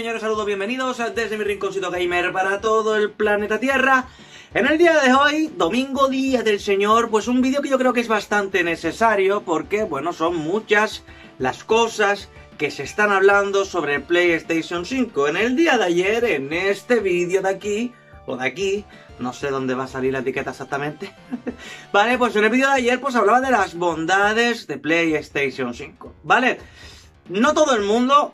señores, saludos, bienvenidos desde mi rinconcito gamer para todo el planeta Tierra. En el día de hoy, domingo, día del señor, pues un vídeo que yo creo que es bastante necesario porque, bueno, son muchas las cosas que se están hablando sobre PlayStation 5. En el día de ayer, en este vídeo de aquí, o de aquí, no sé dónde va a salir la etiqueta exactamente. vale, pues en el vídeo de ayer pues hablaba de las bondades de PlayStation 5. Vale, no todo el mundo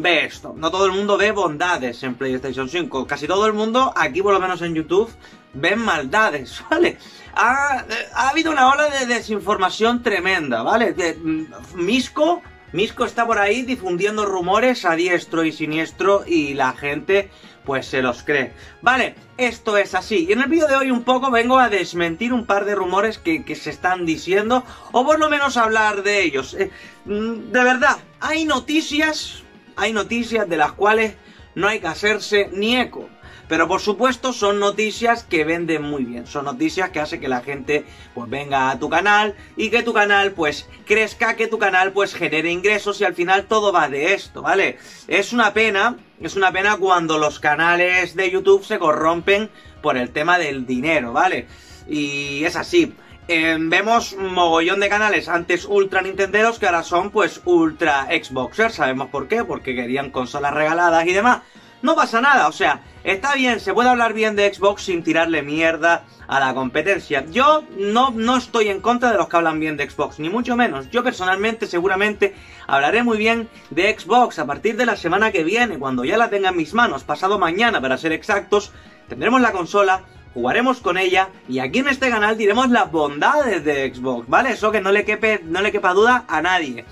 ve esto, no todo el mundo ve bondades en PlayStation 5. Casi todo el mundo, aquí por lo menos en YouTube, ven maldades, ¿vale? Ha, ha habido una ola de desinformación tremenda, ¿vale? De, mm, Misco Misco está por ahí difundiendo rumores a diestro y siniestro y la gente pues se los cree. Vale, esto es así. Y en el vídeo de hoy un poco vengo a desmentir un par de rumores que, se están diciendo, o por lo menos hablar de ellos. Eh, mm, de verdad, hay noticias, hay noticias de las cuales no hay que hacerse ni eco. Pero por supuesto son noticias que venden muy bien. Son noticias que hacen que la gente pues venga a tu canal y que tu canal pues crezca, que tu canal pues genere ingresos y al final todo va de esto, ¿vale? Es una pena, es una pena cuando los canales de YouTube se corrompen por el tema del dinero, ¿vale? Y es así. Em, vemos mogollón de canales antes ultra nintenderos que ahora son pues ultra Xboxers. ¿Sabemos por qué? Porque querían consolas regaladas y demás no pasa nada, o sea, está bien, se puede hablar bien de Xbox sin tirarle mierda a la competencia. Yo no, no estoy en contra de los que hablan bien de Xbox, ni mucho menos. Yo personalmente seguramente hablaré muy bien de Xbox a partir de la semana que viene, cuando ya la tenga en mis manos, pasado mañana para ser exactos, tendremos la consola, jugaremos con ella y aquí en este canal diremos las bondades de Xbox, ¿vale? Eso que no le, quepe, no le quepa duda a nadie.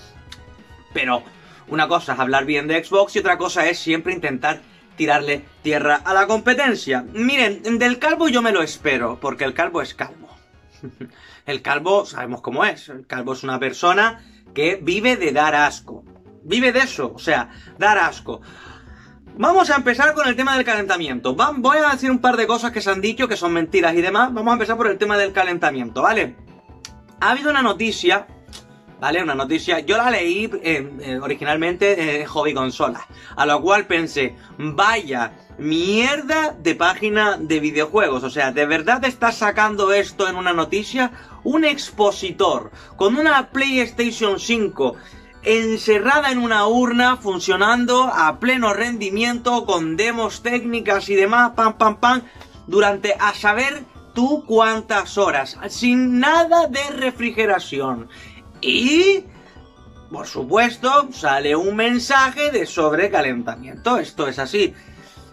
Pero una cosa es hablar bien de Xbox y otra cosa es siempre intentar tirarle tierra a la competencia. Miren, del calvo yo me lo espero, porque el calvo es calvo. el calvo sabemos cómo es. El calvo es una persona que vive de dar asco. Vive de eso, o sea, dar asco. Vamos a empezar con el tema del calentamiento. Voy a decir un par de cosas que se han dicho que son mentiras y demás. Vamos a empezar por el tema del calentamiento, ¿vale? Ha habido una noticia ¿vale? Una noticia, yo la leí eh, eh, originalmente en Hobby Consola, a lo cual pensé, vaya mierda de página de videojuegos, o sea, ¿de verdad estás sacando esto en una noticia? Un expositor con una PlayStation 5 encerrada en una urna, funcionando a pleno rendimiento, con demos técnicas y demás, pam, pam, pam, durante a saber tú cuántas horas, sin nada de refrigeración. Y, por supuesto, sale un mensaje de sobrecalentamiento. Esto es así.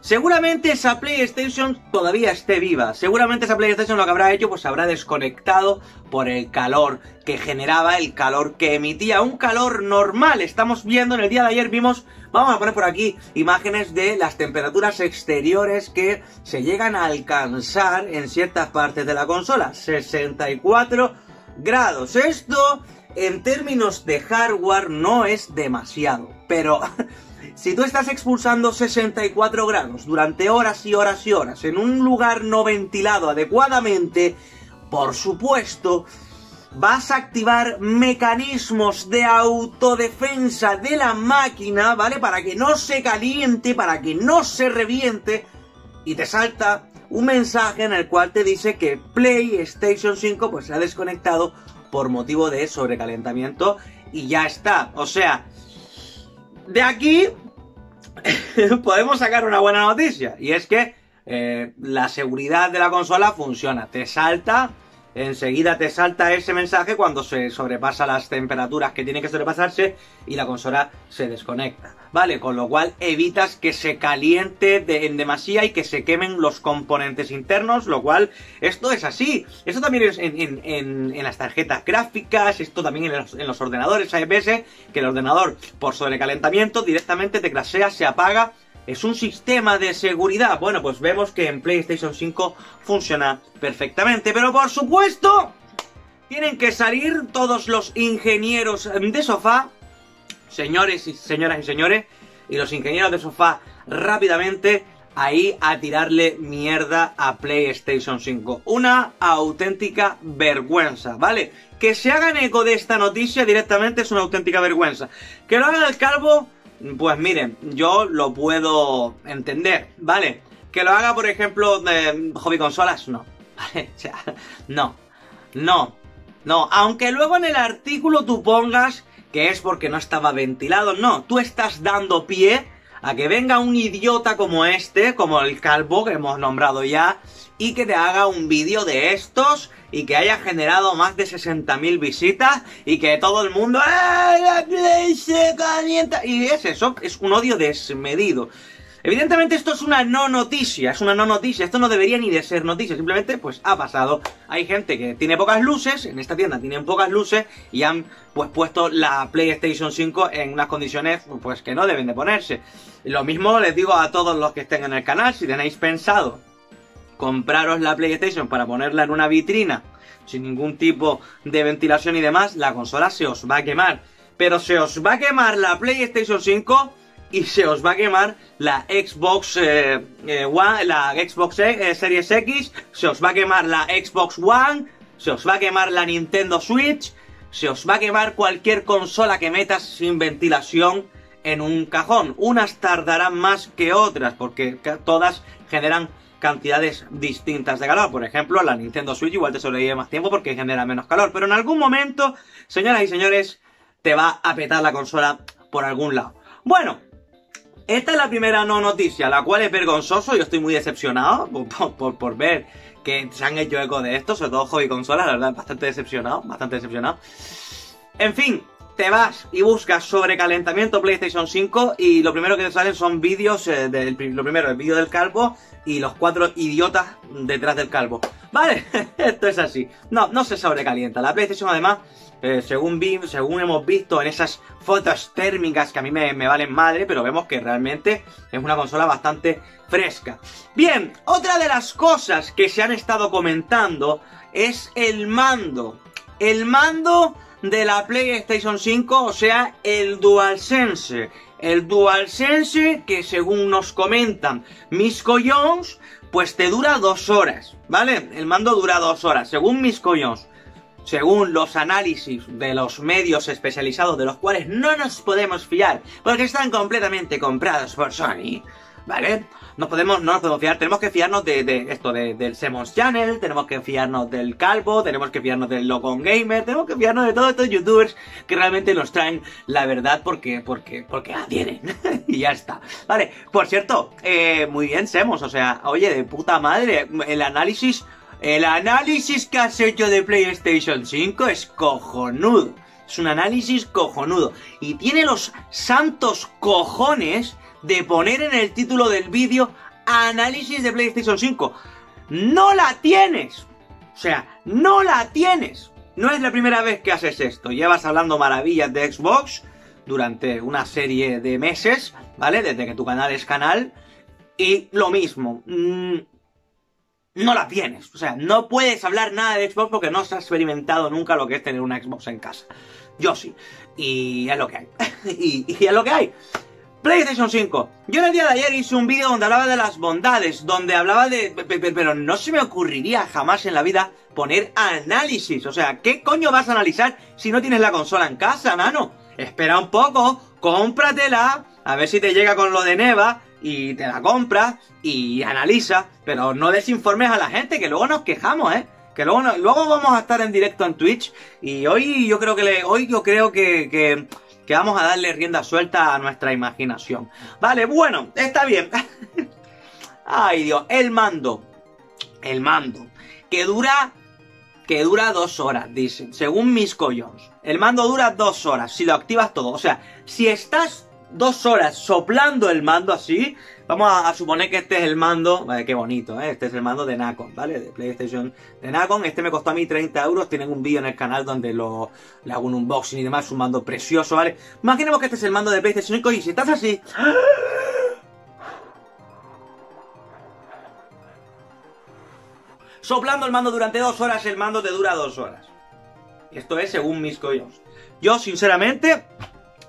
Seguramente esa PlayStation todavía esté viva. Seguramente esa PlayStation lo que habrá hecho pues habrá desconectado por el calor que generaba, el calor que emitía. Un calor normal. Estamos viendo en el día de ayer vimos, vamos a poner por aquí imágenes de las temperaturas exteriores que se llegan a alcanzar en ciertas partes de la consola. 64 grados. Esto en términos de hardware no es demasiado, pero si tú estás expulsando 64 grados durante horas y horas y horas en un lugar no ventilado adecuadamente, por supuesto, vas a activar mecanismos de autodefensa de la máquina, ¿vale? Para que no se caliente, para que no se reviente, y te salta un mensaje en el cual te dice que PlayStation 5 pues se ha desconectado por motivo de sobrecalentamiento y ya está. O sea, de aquí podemos sacar una buena noticia y es que eh, la seguridad de la consola funciona. Te salta enseguida te salta ese mensaje cuando se sobrepasa las temperaturas que tiene que sobrepasarse y la consola se desconecta. ¿Vale? Con lo cual evitas que se caliente en demasía y que se quemen los componentes internos, lo cual esto es así. Esto también es en, las tarjetas gráficas, esto también en los, en los ordenadores AEPS, que el ordenador por sobrecalentamiento directamente te crasea, se apaga ¿Es un sistema de seguridad? Bueno, pues vemos que en PlayStation 5 funciona perfectamente. Pero por supuesto, tienen que salir todos los ingenieros de sofá, señores y señoras y señores, y los ingenieros de sofá rápidamente ahí a tirarle mierda a PlayStation 5. Una auténtica vergüenza, ¿vale? Que se hagan eco de esta noticia directamente es una auténtica vergüenza. Que lo haga el calvo Pues miren, yo lo puedo entender, ¿vale? Que lo haga, por ejemplo, de hobby consolas, no. ¿Vale? O sea, no. No. No. Aunque luego en el artículo tú pongas que es porque no estaba ventilado. No, tú estás dando pie a que venga un idiota como este, como el calvo que hemos nombrado ya, y que te haga un vídeo de estos y que haya generado más de 60.000 visitas y que todo el mundo ¡Ah, la Play se calienta! Y es eso, es un odio desmedido. Evidentemente esto es una no noticia, es una no noticia, esto no debería ni de ser noticia, simplemente pues ha pasado. Hay gente que tiene pocas luces, en esta tienda tienen pocas luces y han pues puesto la PlayStation 5 en unas condiciones pues que no deben de ponerse. Lo mismo les digo a todos los que estén en el canal, si tenéis pensado compraros la PlayStation para ponerla en una vitrina sin ningún tipo de ventilación y demás, la consola se os va a quemar. Pero se os va a quemar la PlayStation 5 y se os va a quemar la Xbox eh, eh, One, la Xbox eh, Series X, se os va a quemar la Xbox One, se os va a quemar la Nintendo Switch, se os va a quemar cualquier consola que metas sin ventilación en un cajón. Unas tardarán más que otras porque todas generan cantidades distintas de calor. Por ejemplo, la Nintendo Switch igual te sobrevive más tiempo porque genera menos calor. Pero en algún momento, señoras y señores, te va a petar la consola por algún lado. Bueno, esta es la primera no noticia, la cual es vergonzoso. Yo estoy muy decepcionado por, por, ver que se han hecho eco de esto, sobre todo hobby consolas, la verdad, bastante decepcionado, bastante decepcionado. En fin, te vas y buscas sobrecalentamiento PlayStation 5 y lo primero que te salen son vídeos, eh, del, lo primero, el vídeo del calvo y los cuatro idiotas detrás del calvo. Vale, esto es así. No, no se sobrecalienta. La PlayStation además eh, según, vi, según hemos visto en esas fotos térmicas que a mí me, valen madre, pero vemos que realmente es una consola bastante fresca. Bien, otra de las cosas que se han estado comentando es el mando. El mando de la PlayStation 5, o sea, el DualSense. El DualSense que según nos comentan mis collons, pues te dura dos horas, ¿vale? El mando dura dos horas, según mis collons según los análisis de los medios especializados de los cuales no nos podemos fiar, porque están completamente comprados por Sony, ¿vale? No podemos, no nos podemos fiar, tenemos que fiarnos de, esto, del Semos Channel, tenemos que fiarnos del Calvo, tenemos que fiarnos del Logon Gamer, tenemos que fiarnos de todos estos youtubers que realmente nos traen la verdad porque, porque, porque la tienen. y ya está. Vale, por cierto, eh, muy bien Semos, o sea, oye, de puta madre, el análisis el análisis que has hecho de PlayStation 5 es cojonudo. Es un análisis cojonudo. Y tiene los santos cojones de poner en el título del vídeo análisis de PlayStation 5. No la tienes. O sea, no la tienes. No es la primera vez que haces esto. Llevas hablando maravillas de Xbox durante una serie de meses, ¿vale? Desde que tu canal es canal. Y lo mismo. Mm, no la tienes. O sea, no puedes hablar nada de Xbox porque no has experimentado nunca lo que es tener una Xbox en casa. Yo sí. Y es lo que hay. y, es lo que hay. PlayStation 5. Yo en el día de ayer hice un vídeo donde hablaba de las bondades, donde hablaba de... Pero no se me ocurriría jamás en la vida poner análisis. O sea, ¿qué coño vas a analizar si no tienes la consola en casa, mano? Espera un poco, cómpratela, a ver si te llega con lo de Neva y te la compras y analiza, pero no desinformes a la gente, que luego nos quejamos, ¿eh? Que luego, luego vamos a estar en directo en Twitch y hoy yo creo que le, hoy yo creo que, que, vamos a darle rienda suelta a nuestra imaginación. Vale, bueno, está bien. Ay Dios, el mando. El mando. Que dura que dura dos horas, dicen, según mis collons. El mando dura dos horas, si lo activas todo. O sea, si estás dos horas soplando el mando así. Vamos a, suponer que este es el mando, vale, qué bonito, ¿eh? este es el mando de Nacon, ¿vale? De PlayStation de Nacon. Este me costó a mí 30 euros. Tienen un vídeo en el canal donde lo, hago un unboxing y demás. Un mando precioso, ¿vale? Imaginemos que este es el mando de PlayStation 5 y si estás así... Soplando el mando durante dos horas, el mando te dura dos horas. Esto es según mis coños. Yo, sinceramente,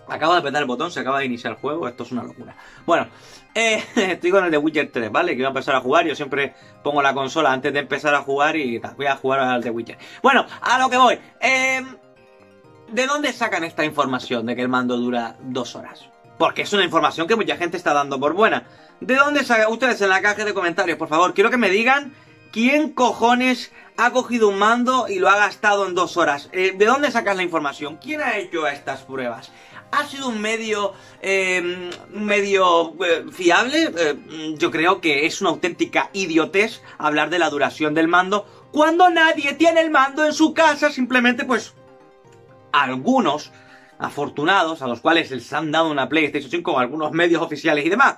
Acabo de apretar el botón, se acaba de iniciar el juego, esto es una locura. Bueno, eh, estoy con el de Witcher 3, ¿vale? Que voy a empezar a jugar, yo siempre pongo la consola antes de empezar a jugar y voy a jugar al de Witcher. Bueno, a lo que voy. Eh, ¿De dónde sacan esta información de que el mando dura dos horas? Porque es una información que mucha gente está dando por buena. ¿De dónde sacan ustedes en la caja de comentarios, por favor? Quiero que me digan quién cojones ha cogido un mando y lo ha gastado en dos horas. Eh, ¿De dónde sacas la información? ¿Quién ha hecho estas pruebas? ¿Ha sido un medio, eh, medio fiable? Eh, yo creo que es una auténtica idiotez hablar de la duración del mando cuando nadie tiene el mando en su casa, simplemente pues algunos afortunados a los cuales les han dado una PlayStation 5 algunos medios oficiales y demás.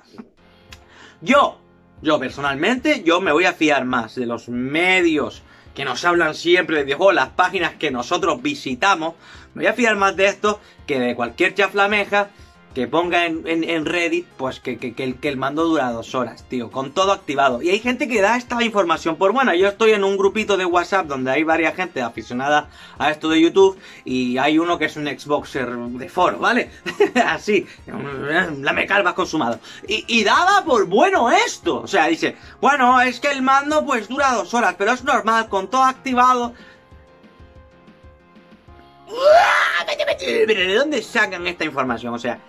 Yo, yo personalmente, yo me voy a fiar más de los medios que nos hablan siempre de videojuegos, las páginas que nosotros visitamos, me voy a fiar más de esto que de cualquier chaflameja que ponga en, Reddit, pues que, el, que el mando dura dos horas, tío, con todo activado. Y hay gente que da esta información por buena. Yo estoy en un grupito de WhatsApp donde hay varias gente aficionada a esto de YouTube y hay uno que es un Xboxer de foro, ¿vale? Así, la me calva consumado. Y, y daba por bueno esto. O sea, dice, bueno, es que el mando pues dura dos horas, pero es normal, con todo activado. ¿Pero de dónde sacan esta información? O sea,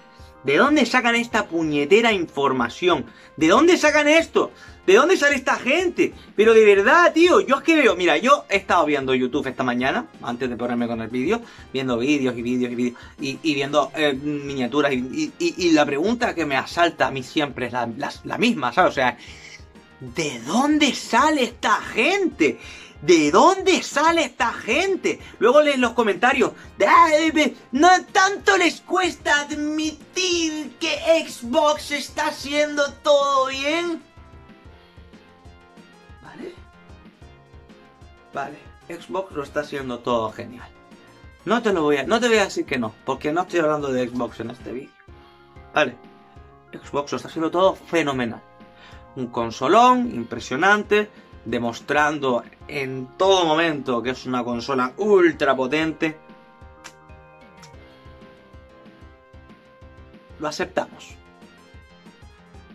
¿De dónde sacan esta puñetera información? ¿De dónde sacan esto? ¿De dónde sale esta gente? Pero de verdad, tío, yo es que veo, mira, yo he estado viendo YouTube esta mañana, antes de ponerme con el vídeo, viendo vídeos y vídeos y vídeos, y, viendo eh, miniaturas, y, la pregunta que me asalta a mí siempre es la, la misma, ¿sabes? O sea, ¿de dónde sale esta gente? ¿De dónde sale esta gente? Luego leen los comentarios. No tanto les cuesta admitir que Xbox está haciendo todo bien. ¿Vale? Vale, Xbox lo está haciendo todo genial. No te lo voy a, no te voy a decir que no, porque no estoy hablando de Xbox en este vídeo. Vale, Xbox lo está haciendo todo fenomenal. Un consolón impresionante, demostrando en todo momento que es una consola ultra potente, lo aceptamos.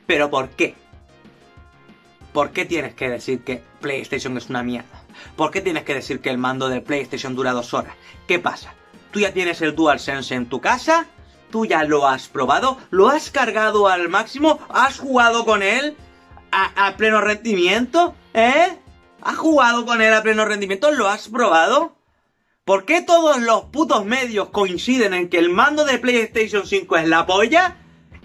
Pero ¿por qué? ¿Por qué tienes que decir que PlayStation es una mierda? ¿Por qué tienes que decir que el mando de PlayStation dura dos horas? ¿Qué pasa? ¿Tú ya tienes el DualSense en tu casa? ¿Tú ya lo has probado? ¿Lo has cargado al máximo? ¿Has jugado con él? ¿A, pleno rendimiento? ¿Eh? ¿Has jugado con él a pleno rendimiento? ¿Lo has probado? ¿Por qué todos los putos medios coinciden en que el mando de PlayStation 5 es la polla?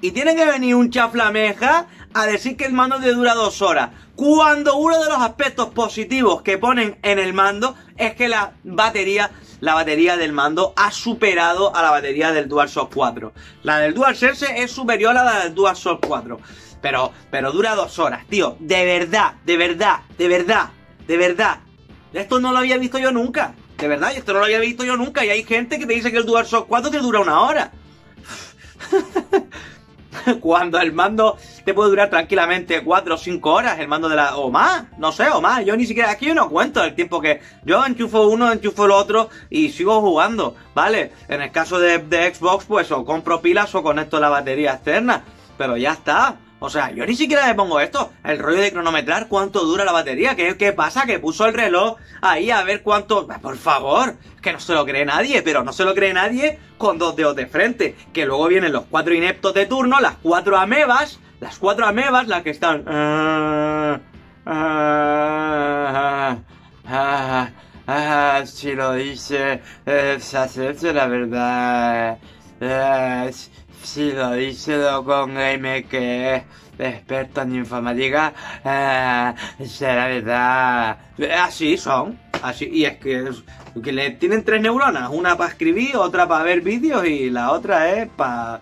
Y tiene que venir un chaflameja a decir que el mando te dura dos horas. Cuando uno de los aspectos positivos que ponen en el mando es que la batería, la batería del mando ha superado a la batería del DualShock 4. La del DualSense es superior a la del DualShock 4. Pero, pero dura dos horas, tío. De verdad, de verdad, de verdad. De verdad. Esto no lo había visto yo nunca. De verdad, esto no lo había visto yo nunca. Y hay gente que te dice que el DualShock 4 te dura una hora. Cuando el mando te puede durar tranquilamente 4 o 5 horas, el mando de la... o más, no sé, o más. Yo ni siquiera aquí yo no cuento el tiempo que yo enchufo uno, enchufo el otro y sigo jugando, ¿vale? En el caso de, de Xbox, pues o compro pilas o conecto la batería externa. Pero ya está. O sea, yo ni siquiera le pongo esto, el rollo de cronometrar cuánto dura la batería. ¿Qué, qué pasa? Que puso el reloj ahí a ver cuánto... Por favor, que no se lo cree nadie, pero no se lo cree nadie con dos dedos de frente. Que luego vienen los cuatro ineptos de turno, las cuatro amebas, las cuatro amebas, las que están... Ah, ah, ah, si lo dice, eh, se acepta la verdad. Eh, si lo dice con Game que es experto en informática, eh, será verdad. Así son. Así, y es que, que le tienen tres neuronas, una para escribir, otra para ver vídeos y la otra es para...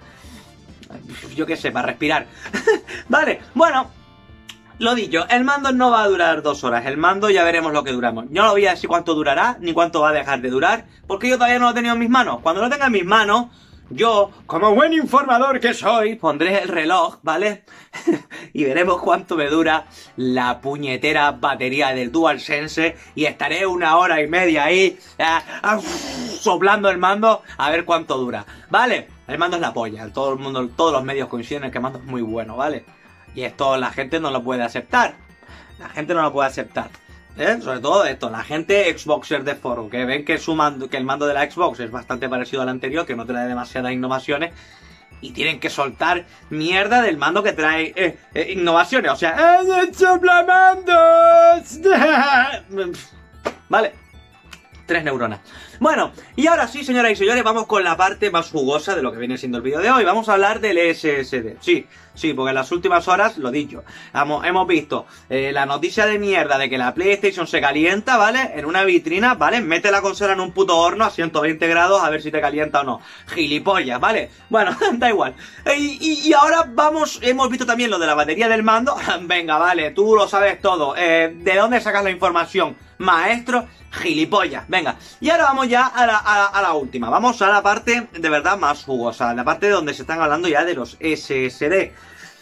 Yo qué sé, para respirar. vale, bueno, lo dicho, el mando no va a durar dos horas, el mando ya veremos lo que duramos. Yo no voy a decir cuánto durará, ni cuánto va a dejar de durar, porque yo todavía no lo he tenido en mis manos. Cuando lo tenga en mis manos, yo, como buen informador que soy, pondré el reloj, ¿vale? y veremos cuánto me dura la puñetera batería del DualSense y estaré una hora y media ahí eh, soplando el mando a ver cuánto dura, ¿vale? El mando es la polla, todo el mundo, todos los medios coinciden en que el mando es muy bueno, ¿vale? Y esto la gente no lo puede aceptar. La gente no lo puede aceptar. ¿Eh? Sobre todo esto, la gente Xboxer de foro, que ven que, su mando, que el mando de la Xbox es bastante parecido al anterior, que no trae demasiadas innovaciones, y tienen que soltar mierda del mando que trae eh, eh, innovaciones. O sea, ¡eh, suplementos! vale, tres neuronas. Bueno, y ahora sí, señoras y señores, vamos con la parte más jugosa de lo que viene siendo el vídeo de hoy. Vamos a hablar del SSD. Sí, sí, porque en las últimas horas, lo dicho, hemos, visto eh, la noticia de mierda de que la PlayStation se calienta, ¿vale? En una vitrina, ¿vale? Mete la consola en un puto horno a 120 grados a ver si te calienta o no. Gilipollas, ¿vale? Bueno, da igual. Y, ahora vamos, hemos visto también lo de la batería del mando. Venga, vale, tú lo sabes todo. Eh, ¿De dónde sacas la información? Maestro, gilipollas. Venga, y ahora vamos ya a la, a, la, última. Vamos a la parte de verdad más jugosa. La parte donde se están hablando ya de los SSD.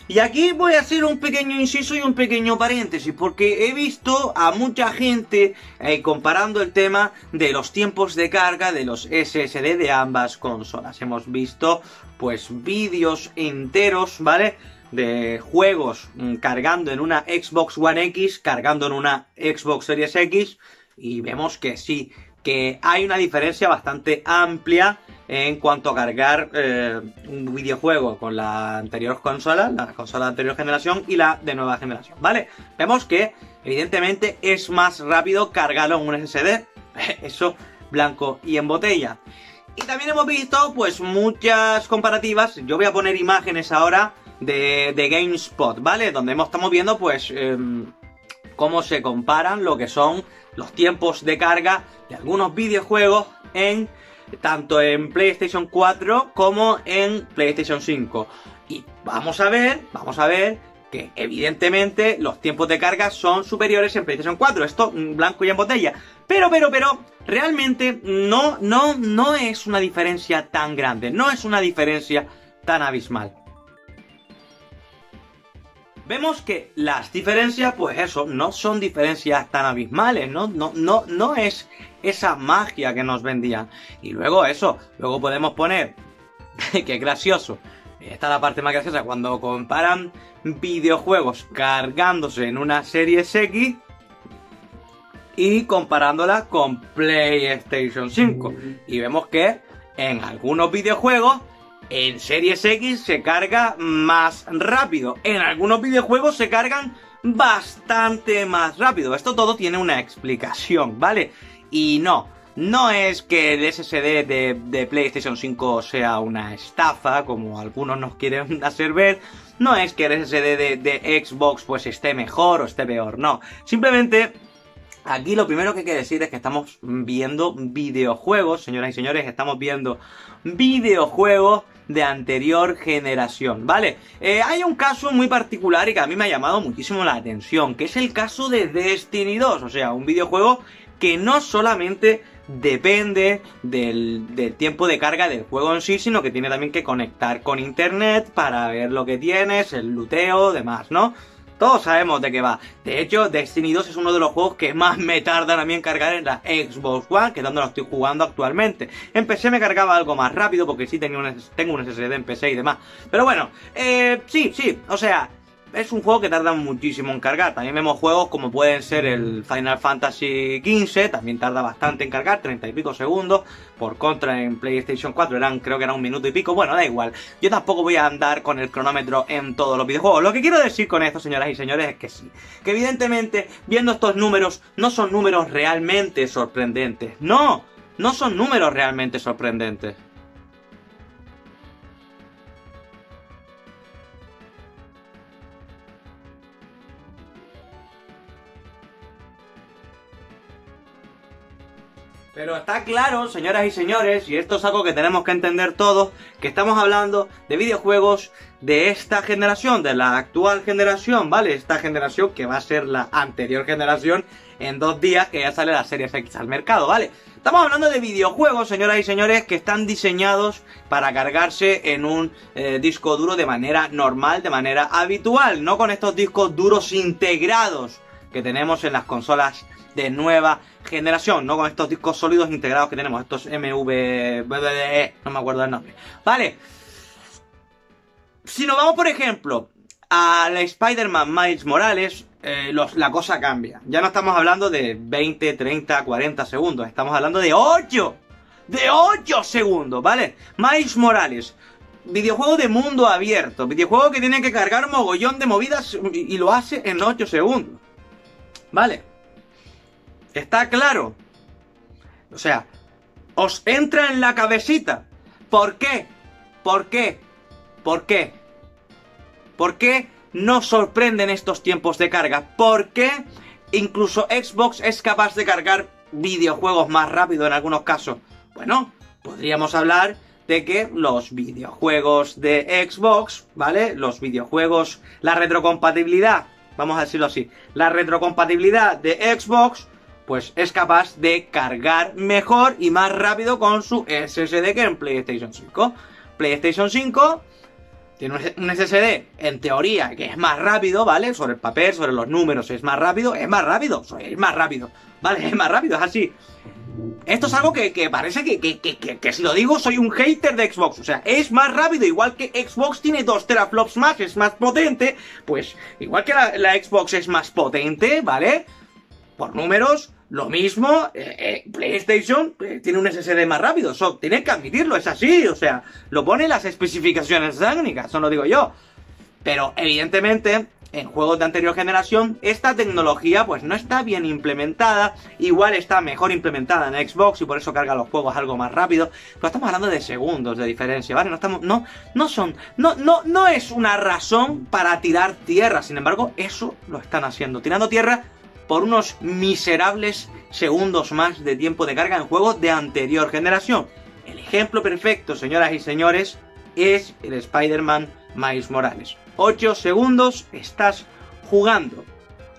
Y aquí voy a hacer un pequeño inciso y un pequeño paréntesis, porque he visto a mucha gente eh, comparando el tema de los tiempos de carga de los SSD de ambas consolas. Hemos visto, pues, vídeos enteros, ¿vale? De juegos mm, cargando en una Xbox One X, cargando en una Xbox Series X, y vemos que sí, que hay una diferencia bastante amplia en cuanto a cargar eh, un videojuego con la anterior consola, la consola de anterior generación y la de nueva generación, ¿vale? Vemos que evidentemente es más rápido cargarlo en un SSD, eso blanco y en botella. Y también hemos visto pues muchas comparativas, yo voy a poner imágenes ahora de, de GameSpot, ¿vale? Donde estamos viendo pues em, cómo se comparan lo que son los tiempos de carga de algunos videojuegos en tanto en PlayStation 4 como en PlayStation 5. Y vamos a ver, vamos a ver que evidentemente los tiempos de carga son superiores en PlayStation 4. Esto blanco y en botella. Pero, pero, pero, realmente no, no, no es una diferencia tan grande. No es una diferencia tan abismal vemos que las diferencias, pues eso, no son diferencias tan abismales, ¿no? No, no, no es esa magia que nos vendían. Y luego eso, luego podemos poner, que gracioso, esta es la parte más graciosa, cuando comparan videojuegos cargándose en una serie X y comparándola con PlayStation 5. Y vemos que en algunos videojuegos en Series X se carga más rápido. En algunos videojuegos se cargan bastante más rápido. Esto todo tiene una explicación, ¿vale? Y no, no es que el SSD de, PlayStation 5 sea una estafa, como algunos nos quieren hacer ver. No es que el SSD de, Xbox pues esté mejor o esté peor, no. Simplemente Aquí lo primero que hay que decir es que estamos viendo videojuegos, señoras y señores, estamos viendo videojuegos de anterior generación, ¿vale? Eh, hay un caso muy particular y que a mí me ha llamado muchísimo la atención, que es el caso de Destiny 2, o sea, un videojuego que no solamente depende del, del, tiempo de carga del juego en sí, sino que tiene también que conectar con internet para ver lo que tienes, el luteo, demás, ¿no? Todos sabemos de qué va. De hecho, Destiny 2 es uno de los juegos que más me tardan a mí en cargar en la Xbox One, que es donde lo estoy jugando actualmente. En PC me cargaba algo más rápido porque sí tenía un, tengo un SSD en PC y demás. Pero bueno, eh, sí, sí, o sea, es un juego que tarda muchísimo en cargar. También vemos juegos como pueden ser el Final Fantasy XV, también tarda bastante en cargar, 30 y pico segundos. Por contra, en PlayStation 4 eran, creo que era un minuto y pico. Bueno, da igual. Yo tampoco voy a andar con el cronómetro en todos los videojuegos. Lo que quiero decir con esto, señoras y señores, es que sí. Que evidentemente, viendo estos números, no son números realmente sorprendentes. No, no son números realmente sorprendentes. Pero está claro, señoras y señores, y esto es algo que tenemos que entender todos, que estamos hablando de videojuegos de esta generación, de la actual generación, ¿vale? Esta generación que va a ser la anterior generación en dos días que ya sale la serie X al mercado, ¿vale? Estamos hablando de videojuegos, señoras y señores, que están diseñados para cargarse en un eh, disco duro de manera normal, de manera habitual, no con estos discos duros integrados que tenemos en las consolas de nueva generación, no con estos discos sólidos integrados que tenemos, estos MV, no me acuerdo el nombre. Vale. Si nos vamos, por ejemplo, a la Spider-Man Miles Morales, eh, la cosa cambia. Ya no estamos hablando de 20, 30, 40 segundos, estamos hablando de 8. De 8 segundos, ¿vale? Miles Morales videojuego de mundo abierto, videojuego que tiene que cargar mogollón de movidas y lo hace en 8 segundos. Vale. Está claro. O sea, os entra en la cabecita. ¿Por qué? ¿Por qué? ¿Por qué? ¿Por qué no sorprenden estos tiempos de carga? ¿Por qué incluso Xbox es capaz de cargar videojuegos más rápido en algunos casos? Bueno, podríamos hablar de que los videojuegos de Xbox, ¿vale? Los videojuegos, la retrocompatibilidad, vamos a decirlo así, la retrocompatibilidad de Xbox, pues es capaz de cargar mejor y más rápido con su SSD que en PlayStation 5. PlayStation 5 tiene un SSD, en teoría, que es más rápido, ¿vale? Sobre el papel, sobre los números, es más rápido, es más rápido, es más rápido, ¿vale? Es más rápido, es así. Esto es algo que, parece que, que, si lo digo soy un hater de Xbox. O sea, es más rápido, igual que Xbox tiene 2 teraflops más, es más potente. Pues igual que la, Xbox es más potente, ¿vale? Por números, lo mismo, eh, eh, PlayStation eh, tiene un SSD más rápido. Tiene que admitirlo, es así. O sea, lo pone en las especificaciones técnicas, eso lo digo yo. Pero evidentemente en juegos de anterior generación, esta tecnología pues no está bien implementada, igual está mejor implementada en Xbox y por eso carga los juegos algo más rápido, pero estamos hablando de segundos de diferencia, ¿vale? No estamos, no, no son, no, no, no es una razón para tirar tierra, sin embargo, eso lo están haciendo, tirando tierra por unos miserables segundos más de tiempo de carga en juegos de anterior generación. El ejemplo perfecto, señoras y señores, es el Spider-Man Miles Morales. 8 segundos estás jugando.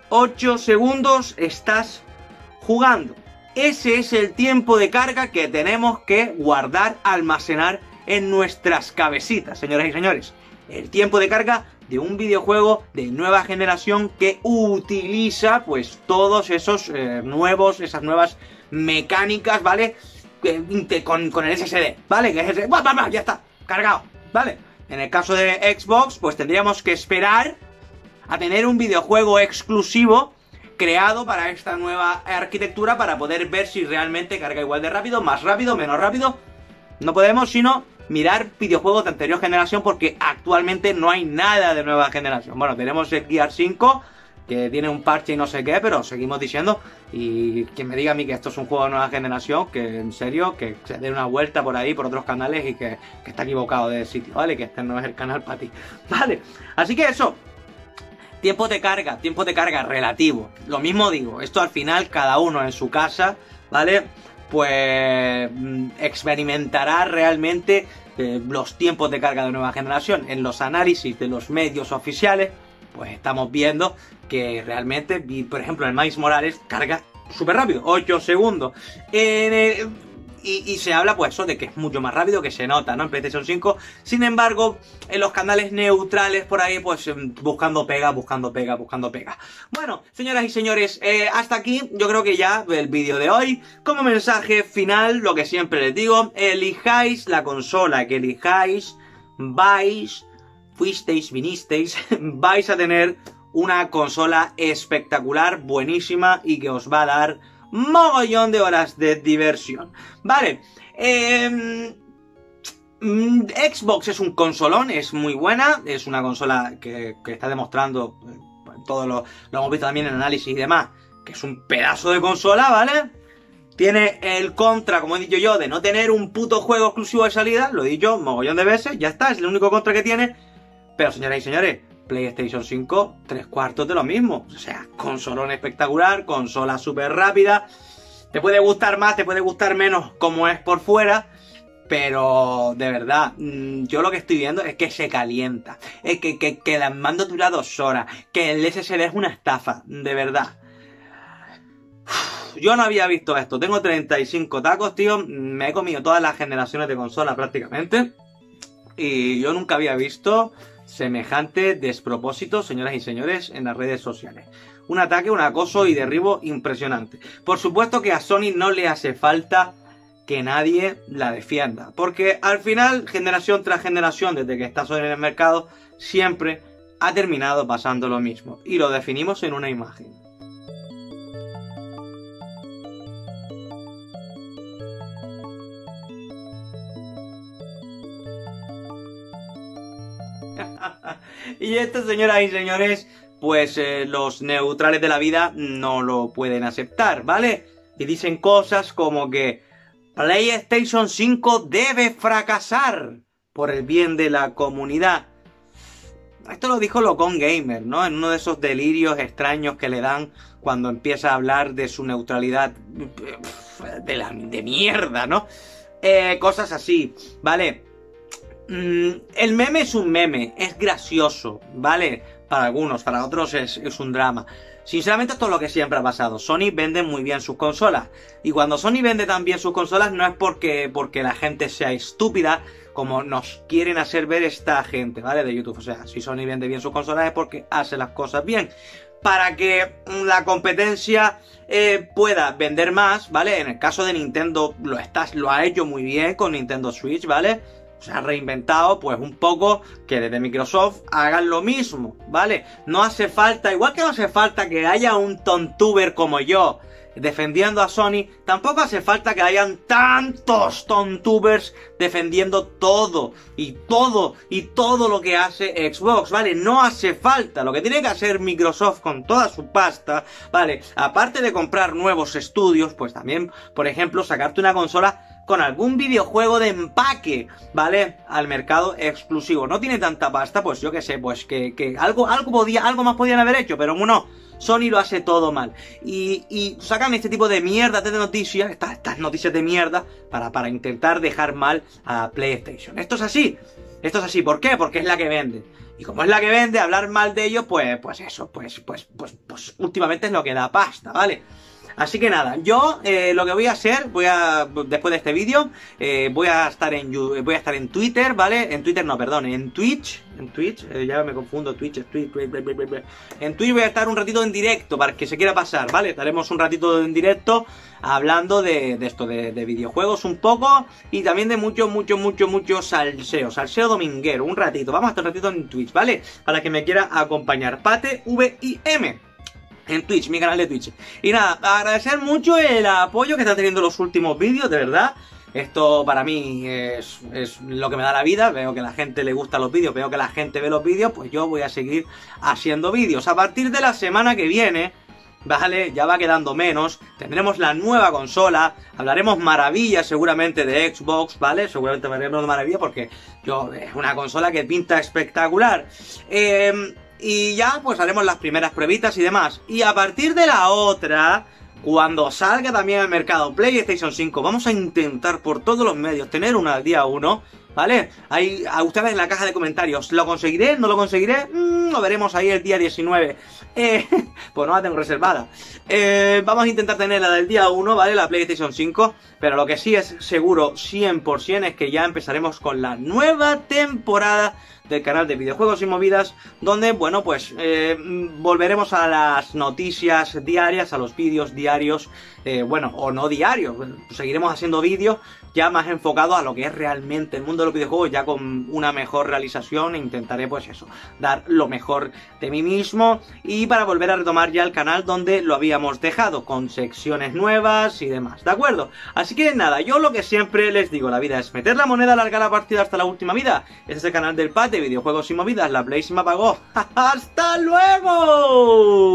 8 segundos estás jugando. Ese es el tiempo de carga que tenemos que guardar, almacenar en nuestras cabecitas, señoras y señores. El tiempo de carga de un videojuego de nueva generación que utiliza pues todos esos eh, nuevos, esas nuevas mecánicas, ¿vale? Con, con el SSD, ¿vale? Que es ya está, cargado, ¿vale? En el caso de Xbox, pues tendríamos que esperar a tener un videojuego exclusivo creado para esta nueva arquitectura para poder ver si realmente carga igual de rápido, más rápido, menos rápido. No podemos sino mirar videojuegos de anterior generación porque actualmente no hay nada de nueva generación. Bueno, tenemos el Gear 5 que tiene un parche y no sé qué, pero seguimos diciendo. Y quien me diga a mí que esto es un juego de nueva generación, que en serio, que se dé una vuelta por ahí, por otros canales y que, está equivocado de sitio, ¿vale? Que este no es el canal para ti, ¿vale? Así que eso. Tiempo de carga, tiempo de carga relativo. Lo mismo digo, esto al final cada uno en su casa, ¿vale? Pues mm, experimentará realmente eh, los tiempos de carga de nueva generación. En los análisis de los medios oficiales, pues estamos viendo que realmente, por ejemplo, el Miles Morales carga súper rápido, 8 segundos. Y, se habla pues eso de que es mucho más rápido que se nota, ¿no? En PlayStation 5. Sin embargo, en los canales neutrales por ahí, pues em, buscando pega, buscando pega, buscando pega. Bueno, señoras y señores, eh, hasta aquí yo creo que ya el vídeo de hoy. Como mensaje final, lo que siempre les digo, elijáis la consola que elijáis, vais, fuisteis, vinisteis, vais a tener una consola espectacular, buenísima y que os va a dar mogollón de horas de diversión. Vale, em, mm, Xbox es un consolón, es muy buena, es una consola que, está demostrando, eh, todo lo, lo, hemos visto también en análisis y demás, que es un pedazo de consola, ¿vale? Tiene el contra, como he dicho yo, de no tener un puto juego exclusivo de salida, lo he dicho mogollón de veces, ya está, es el único contra que tiene. Pero señoras y señores, PlayStation 5, tres cuartos de lo mismo. O sea, consolón espectacular, consola súper rápida. Te puede gustar más, te puede gustar menos como es por fuera. Pero de verdad, mm, yo lo que estoy viendo es que se calienta. Es que, que, que mando dura dos horas. Que el SSD es una estafa. De verdad. Yo no había visto esto. Tengo 35 tacos, tío. Me he comido todas las generaciones de consola prácticamente. Y yo nunca había visto semejante despropósito, señoras y señores, en las redes sociales. Un ataque, un acoso y derribo impresionante. Por supuesto que a Sony no le hace falta que nadie la defienda, porque al final, generación tras generación, desde que está Sony en el mercado, siempre ha terminado pasando lo mismo. Y lo definimos en una imagen. y esto, señoras y señores, pues eh, los neutrales de la vida no lo pueden aceptar, ¿vale? Y dicen cosas como que PlayStation 5 debe fracasar por el bien de la comunidad. Esto lo dijo Locon Gamer, ¿no? En uno de esos delirios extraños que le dan cuando empieza a hablar de su neutralidad de, la, mierda, ¿no? Eh, cosas así, ¿vale? Mm, el meme es un meme, es gracioso, ¿vale? Para algunos, para otros es, es un drama. Sinceramente esto es lo que siempre ha pasado. Sony vende muy bien sus consolas. Y cuando Sony vende tan bien sus consolas no es porque, porque la gente sea estúpida, como nos quieren hacer ver esta gente, ¿vale? De YouTube. O sea, si Sony vende bien sus consolas es porque hace las cosas bien. Para que la competencia eh, pueda vender más, ¿vale? En el caso de Nintendo lo, está, lo ha hecho muy bien con Nintendo Switch, ¿vale? Se ha reinventado, pues un poco que desde Microsoft hagan lo mismo, ¿vale? No hace falta, igual que no hace falta que haya un tontuber como yo defendiendo a Sony, tampoco hace falta que hayan tantos tontubers defendiendo todo y todo y todo lo que hace Xbox, ¿vale? No hace falta, lo que tiene que hacer Microsoft con toda su pasta, ¿vale? Aparte de comprar nuevos estudios, pues también, por ejemplo, sacarte una consola con algún videojuego de empaque, ¿vale? Al mercado exclusivo. No tiene tanta pasta, pues yo que sé, pues que, algo, algo, podía, algo más podían haber hecho, pero no. Sony lo hace todo mal. Y, y sacan este tipo de mierda de noticias, estas, estas noticias de mierda, para, para intentar dejar mal a PlayStation. Esto es así. Esto es así. ¿Por qué? Porque es la que vende. Y como es la que vende, hablar mal de ellos, pues, pues eso, pues, pues, pues, pues últimamente es lo que da pasta, ¿vale? Así que nada, yo eh, lo que voy a hacer, voy a después de este vídeo, eh, voy a estar en voy a estar en Twitter, ¿vale? En Twitter no, perdón, en Twitch, en Twitch, eh, ya me confundo, Twitch, Twitch, en Twitch voy a estar un ratito en directo para que se quiera pasar, ¿vale? Estaremos un ratito en directo hablando de, esto, de, videojuegos un poco y también de mucho, mucho, mucho, mucho salseo, salseo dominguero, un ratito, vamos a estar un ratito en Twitch, ¿vale? Para que me quiera acompañar, Pate V I M en Twitch, mi canal de Twitch. Y nada, agradecer mucho el apoyo que está teniendo los últimos vídeos, de verdad. Esto para mí es, lo que me da la vida, veo que la gente le gustan los vídeos, veo que la gente ve los vídeos, pues yo voy a seguir haciendo vídeos. A partir de la semana que viene, ¿vale? Ya va quedando menos, tendremos la nueva consola, hablaremos maravillas seguramente de Xbox, ¿vale? Seguramente hablaremos de maravilla porque yo, es una consola que pinta espectacular. Eh, y ya pues haremos las primeras pruebitas y demás. Y a partir de la otra, cuando salga también al mercado PlayStation 5, vamos a intentar por todos los medios tener una al día 1. ¿Vale? Ahí a ustedes en la caja de comentarios. ¿Lo conseguiré? ¿No lo conseguiré? Mm, lo veremos ahí el día 19. Eh, pues no la tengo reservada. Eh, vamos a intentar tenerla del día 1, ¿vale? La PlayStation 5. Pero lo que sí es seguro 100% es que ya empezaremos con la nueva temporada del canal de videojuegos y movidas, donde, bueno, pues eh, volveremos a las noticias diarias, a los vídeos diarios, eh, bueno, o no diarios, seguiremos haciendo vídeos ya más enfocados a lo que es realmente el mundo de los videojuegos, ya con una mejor realización e intentaré, pues eso, dar lo mejor de mí mismo y para volver a retomar ya el canal donde lo habíamos dejado, con secciones nuevas y demás, ¿de acuerdo? Así que nada, yo lo que siempre les digo, la vida es meter la moneda, larga la partida hasta la última vida, este es el canal del Pat de videojuegos y movidas, la Play se me apagó. ¡Hasta luego!